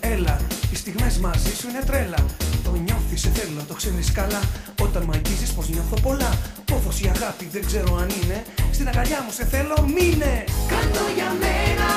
έλα. Οι στιγμές μαζί σου είναι τρέλα. Το νιώθεις, σε θέλω, το ξέρεις καλά. Όταν μ' αγγίζει, πως νιώθω πολλά. Πόθο η αγάπη δεν ξέρω αν είναι. Στην αγκαλιά μου σε θέλω, μείνε. Κάντο για μένα,